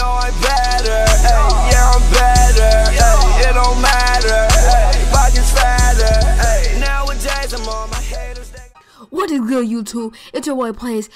know I'm better. Good, YouTube? It's your boy Plays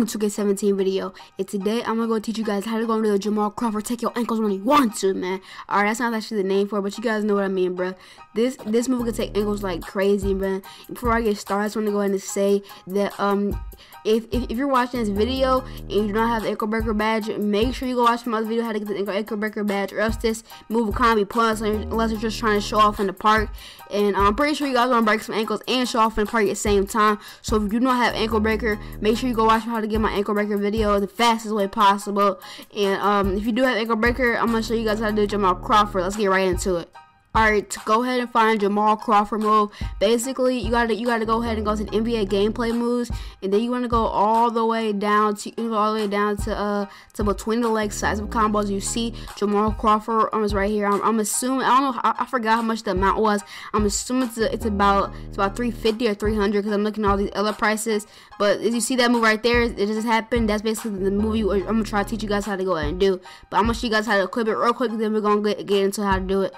the 2K17 video. And today I'm gonna go teach you guys how to go into the Jamal Crawford take your ankles when you want to, man. Alright, that's not actually the name for it, but you guys know what I mean, bro. This this move can take ankles like crazy, man. Before I get started, I just want to go ahead and say that um if, if, if you're watching this video and you do not have the ankle breaker badge, make sure you go watch my other video how to get the ankle, ankle breaker badge, or else this move of be pointless unless you're just trying to show off in the park. And I'm pretty sure you guys want to break some ankles and show off in the park at the same time. So if you do not have ankle breaker, make sure you go watch how to get my ankle breaker video the fastest way possible. And um, if you do have ankle breaker, I'm gonna show you guys how to do Jamal Crawford. Let's get right into it. Alright, go ahead and find Jamal Crawford move. Basically, you gotta you gotta go ahead and go to the NBA gameplay moves, and then you wanna go all the way down to you go all the way down to uh to between the leg size-up combos. You see Jamal Crawford um, is right here. I'm, I'm assuming I don't know I, I, forgot how much the amount was. I'm assuming it's, it's about it's about 350 or 300 because I'm looking at all these other prices. But as you see that move right there, it just happened. That's basically the movie. I'm gonna try to teach you guys how to go ahead and do. But I'm gonna show you guys how to equip it real quick. Then we're gonna get, get into how to do it.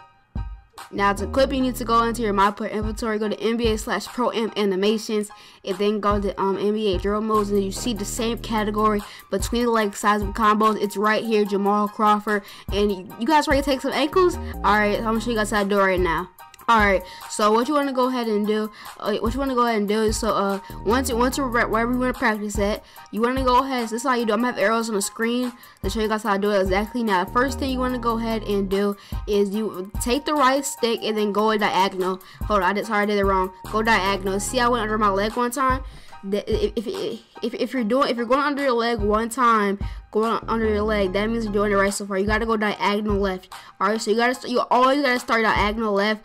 Now to clip, you need to go into your My Player inventory, go to NBA slash Pro Am Animations, and then go to um, NBA Dribble Moves, and you see the same category between the leg size-up combos. It's right here, Jamal Crawford. And you guys ready to take some ankles? Alright, I'm gonna show you guys how to do it right now. Alright, so what you want to go ahead and do, uh, what you want to go ahead and do is, so uh, once, once you're wherever you want to practice at, you want to go ahead, so this is how you do, I'm going to have arrows on the screen to show you guys how to do it exactly. Now, the first thing you want to go ahead and do is you take the right stick and then go diagonal. Hold on, I did, sorry, I did it wrong. Go diagonal. See, I went under my leg one time? If, if, if, if you're doing if you're going under your leg one time going under your leg that means you're doing it right so far. You got to go diagonal left. All right so you got to you always got to start diagonal left.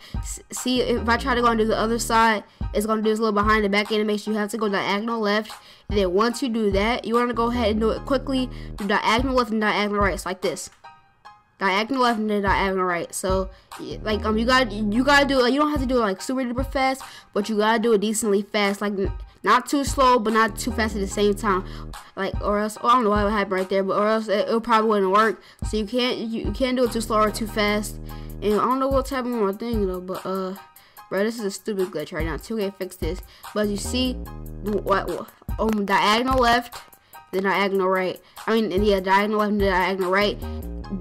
See if i try to go do the other side it's going to do this little behind the back animation you have to go diagonal left. And then once you do that you want to go ahead and do it quickly. Do diagonal left and diagonal right it's like this. Diagonal left and then diagonal right. So like um you got you gotta do like you don't have to do it like super duper fast, but you gotta do it decently fast. Like not too slow, but not too fast at the same time. Like or else oh, I don't know what would happen right there, but or else it, it probably wouldn't work. So you can't you, you can't do it too slow or too fast. And I don't know what's happening with my thing though, but uh. Bro, this is a stupid glitch right now. 2K fix this. But you see, what, what um, diagonal left, then diagonal right. I mean, yeah, diagonal left and diagonal right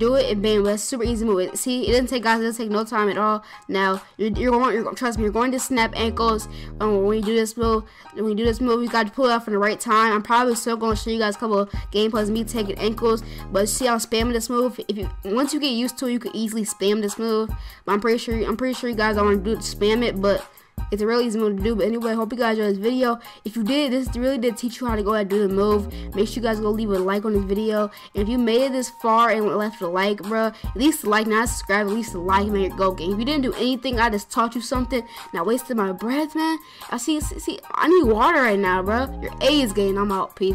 do it in bam that's super easy move see it doesn't take guys it doesn't take no time at all. Now you're, you're going you're trust me you're going to snap ankles when you do this move when you do this move you got to pull it off in the right time. I'm probably still going to show you guys a couple of gameplays me taking ankles but see i'm spamming this move if you once you get used to it you can easily spam this move. But i'm pretty sure i'm pretty sure you guys don't want to do spam it but it's a really easy move to do. But anyway, hope you guys enjoyed this video. If you did, this really did teach you how to go ahead and do the move. Make sure you guys go leave a like on this video. And if you made it this far and left a like, bro, at least like, not subscribe, at least like, man, your go game. If you didn't do anything, I just taught you something. Not wasting my breath, man. I see, see, I need water right now, bro. Your A is getting. I'm out. Peace.